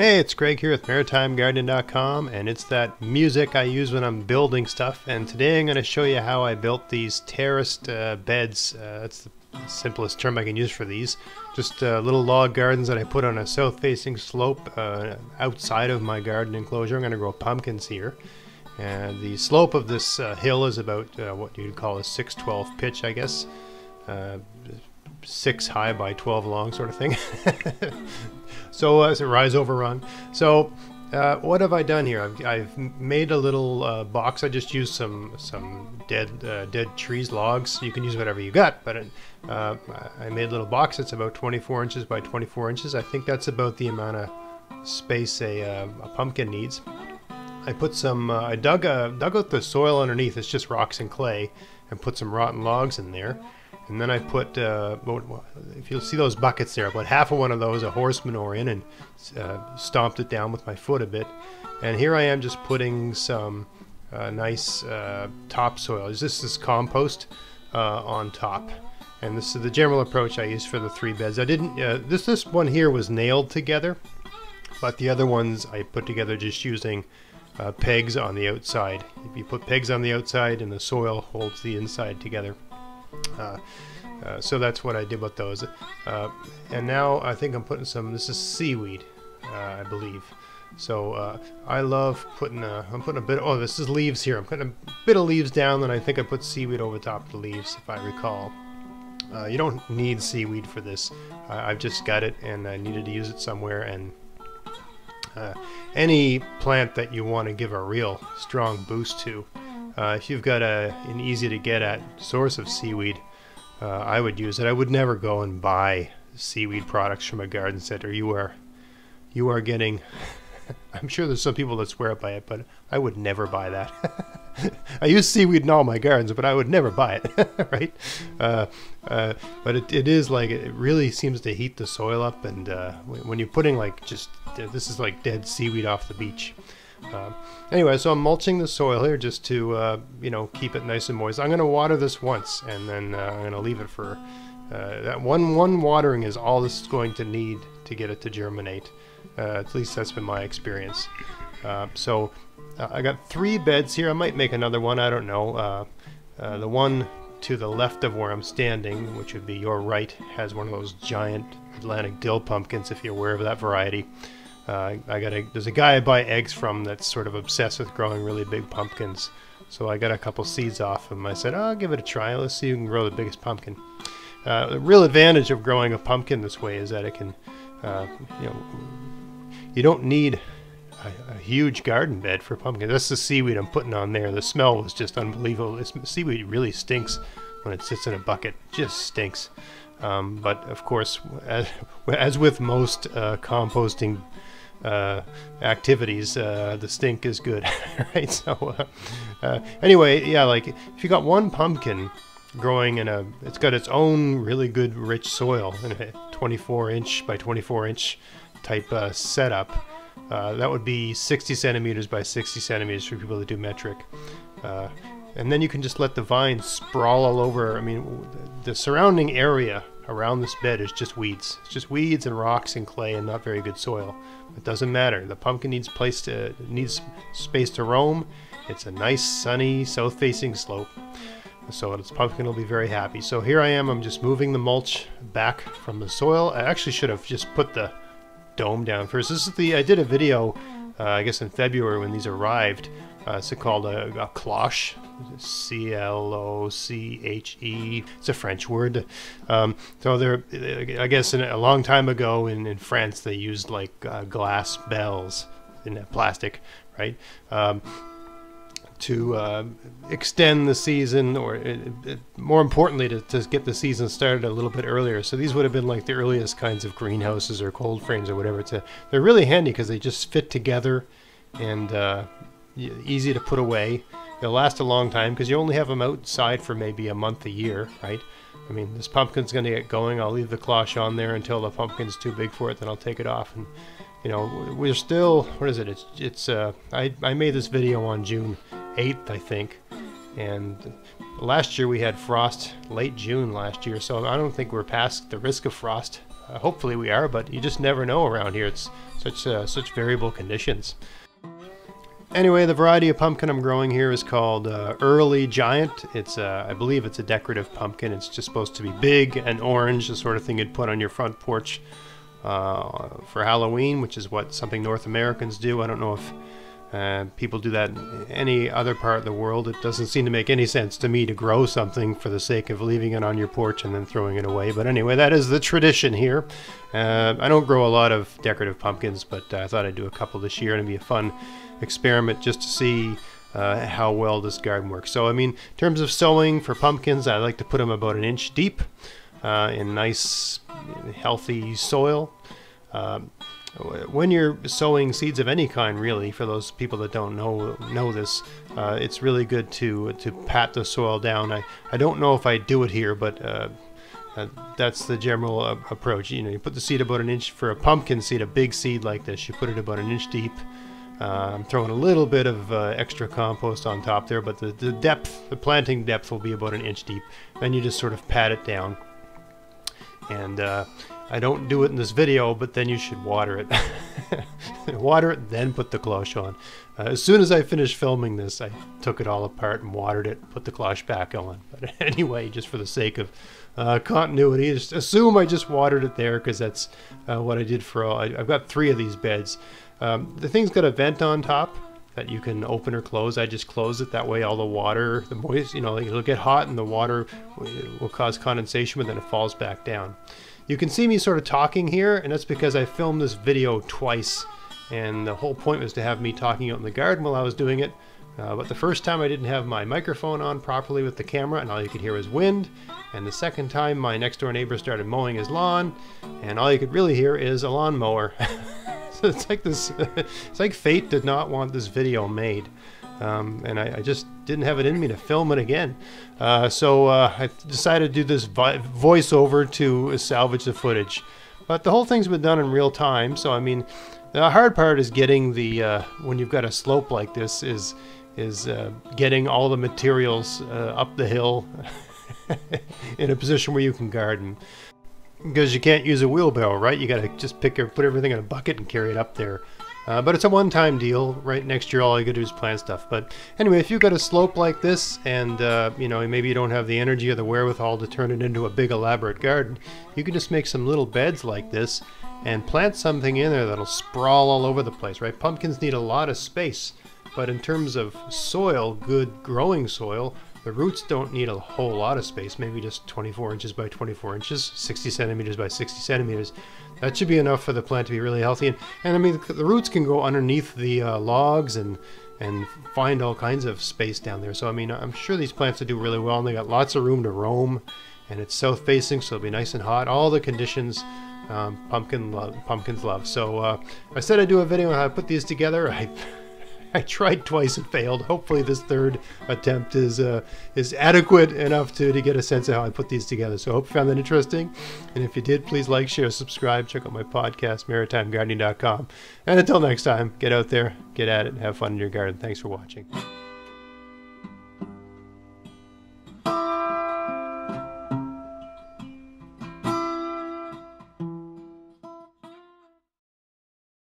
Hey, it's Greg here with MaritimeGardening.com, and it's that music I use when I'm building stuff. And today I'm going to show you how I built these terraced uh, beds. Uh, that's the simplest term I can use for these. Just uh, little log gardens that I put on a south-facing slope uh, outside of my garden enclosure. I'm going to grow pumpkins here. And the slope of this uh, hill is about uh, what you'd call a 612 pitch, I guess. Six high by 12 long, sort of thing. So uh, it's a rise over run. So uh, what have I done here? I've, I've made a little uh, box. I just used some some dead uh, dead trees, logs. You can use whatever you got, but uh, I made a little box. It's about 24 inches by 24 inches. I think that's about the amount of space a, uh, a pumpkin needs. I put some. I dug a, dug out the soil underneath. It's just rocks and clay, and put some rotten logs in there. And then I put, uh, if you'll see those buckets there, I put half of one of those a horse manure in and uh, stomped it down with my foot a bit. And here I am just putting some uh, nice uh, topsoil. This is compost uh, on top. And this is the general approach I use for the three beds. I didn't, uh, this, this one here was nailed together, but the other ones I put together just using uh, pegs on the outside. If you put pegs on the outside and the soil holds the inside together. Uh, uh, so that's what I did with those. Uh, and now I think I'm putting some, this is seaweed, I believe. So I love putting a, I'm putting a bit, oh this is leaves here. I'm putting a bit of leaves down and I think I put seaweed over top of the leaves if I recall. Uh, you don't need seaweed for this. Uh, I've just got it and I needed to use it somewhere and uh, any plant that you want to give a real strong boost to, if you've got a, an easy to get at source of seaweed, uh, I would use it. I would never go and buy seaweed products from a garden center. You are, you are getting. I'm sure there's some people that swear by it, but I would never buy that. I use seaweed in all my gardens, but I would never buy it, right? Uh, uh, but it, it is like it really seems to heat the soil up, and uh, when you're putting like just this is like dead seaweed off the beach. Uh, anyway, so I'm mulching the soil here just to, uh, you know, keep it nice and moist. I'm going to water this once, and then uh, I'm going to leave it for uh, that one. One watering is all this is going to need to get it to germinate. Uh, at least that's been my experience. Uh, so I got three beds here. I might make another one. I don't know. the one to the left of where I'm standing, which would be your right, has one of those giant Atlantic dill pumpkins, if you're aware of that variety. Uh, I got a there's a guy I buy eggs from that's sort of obsessed with growing really big pumpkins. So I got a couple seeds off him. I said, oh, I'll give it a try. Let's see who can grow the biggest pumpkin. Uh, the real advantage of growing a pumpkin this way is that it can, uh, you know, you don't need a, a, huge garden bed for pumpkin. That's the seaweed I'm putting on there. The smell was just unbelievable. This seaweed really stinks when it sits in a bucket. It just stinks. Um, but of course, as, as with most uh, composting uh, activities, uh, the stink is good, right? So, uh, uh, anyway, yeah, like if you got one pumpkin growing in a, it's got its own really good rich soil in a 24 inch by 24 inch type uh, setup. Uh, that would be 60 centimeters by 60 centimeters for people that do metric. and then you can just let the vines sprawl all over. I mean, the surrounding area around this bed is just weeds. It's just weeds and rocks and clay and not very good soil. It doesn't matter. The pumpkin needs place to needs space to roam. It's a nice sunny south-facing slope. So its pumpkin will be very happy. So here I am, I'm just moving the mulch back from the soil. I actually should have just put the dome down first. This is the, I did a video, uh, I guess in February when these arrived. Uh, it's called a, a cloche, C L O C H E. It's a French word. Um, so there, I guess in, a long time ago in, in France they used like uh, glass bells in plastic, right? Um, to uh, extend the season, or it, it, more importantly, to, to, get the season started a little bit earlier. So these would have been like the earliest kinds of greenhouses or cold frames or whatever. To they're really handy because they just fit together and uh, easy to put away. They'll last a long time because you only have them outside for maybe a month a year, right? I mean, this pumpkin's going to get going. I'll leave the cloche on there until the pumpkin's too big for it. Then I'll take it off. And, you know, we're still, what is it? It's, it's, uh, I, I made this video on June 8th, I think. And last year we had frost late June last year. So I don't think we're past the risk of frost Uh, hopefully we are, but you just never know around here. It's such uh, such variable conditions. Anyway, the variety of pumpkin I'm growing here is called uh, Early Giant. It's, uh, I believe, it's a decorative pumpkin. It's just supposed to be big and orange, the sort of thing you'd put on your front porch uh, for Halloween, which is what something North Americans do. I don't know if people do that in any other part of the world. It doesn't seem to make any sense to me to grow something for the sake of leaving it on your porch and then throwing it away. But anyway, that is the tradition here. Uh, I don't grow a lot of decorative pumpkins, but I thought I'd do a couple this year and it'd be a fun experiment just to see uh, how well this garden works. So, I mean, in terms of sowing for pumpkins, I like to put them about an inch deep uh, in nice, healthy soil. Um, when you're sowing seeds of any kind, really, for those people that don't know know this, uh, it's really good to to pat the soil down. I, I don't know if I do it here, but uh, uh, that's the general approach. You know, you put the seed about an inch for a pumpkin seed, a big seed like this. You put it about an inch deep, uh, I'm throwing a little bit of uh, extra compost on top there, but the, the depth, the planting depth will be about an inch deep. Then you just sort of pat it down. And uh, I don't do it in this video, but then you should water it. water it, then put the cloche on. Uh, as soon as I finished filming this, I took it all apart and watered it, put the cloche back on. But anyway, just for the sake of uh, continuity, just assume I just watered it there because that's uh, what I did for all. I, have got three of these beds. Um, the thing's got a vent on top that you can open or close. I just close it that way. All the water, the moist, you know, it'll get hot and the water will cause condensation, but then it falls back down. You can see me sort of talking here, and that's because I filmed this video twice. And the whole point was to have me talking out in the garden while I was doing it. Uh, but the first time I didn't have my microphone on properly with the camera, and all you could hear was wind. And the second time, my next door neighbor started mowing his lawn, and all you could really hear is a lawnmower. so it's like this. it's like fate did not want this video made, um, and I, I, just didn't have it in me to film it again. Uh, so uh, I decided to do this voiceover to salvage the footage. But the whole thing's been done in real time, so I mean, the hard part is getting the uh, when you've got a slope like this is is uh, getting all the materials uh, up the hill in a position where you can garden because you can't use a wheelbarrow, right? You got to just pick or put everything in a bucket and carry it up there. Uh, but it's a one-time deal. Right next year, all you got to do is plant stuff. But anyway, if you've got a slope like this, and uh, you know maybe you don't have the energy or the wherewithal to turn it into a big elaborate garden, you can just make some little beds like this and plant something in there that'll sprawl all over the place. Right? Pumpkins need a lot of space, but in terms of soil, good growing soil, the roots don't need a whole lot of space, maybe just 24 inches by 24 inches, 60 centimeters by 60 centimeters. That should be enough for the plant to be really healthy. And, and I mean, the roots can go underneath the uh, logs and and find all kinds of space down there. So I mean, I'm sure these plants will do really well, and they got lots of room to roam. And it's south facing, so it'll be nice and hot. All the conditions um, pumpkin love, pumpkins love. So uh, I said I'd do a video on how I put these together. I I tried twice and failed. Hopefully, this third attempt is uh, is adequate enough to, to get a sense of how I put these together. So I hope you found that interesting. And if you did, please like, share, subscribe. Check out my podcast, maritimegardening.com. And until next time, get out there, get at it, have fun in your garden. Thanks for watching.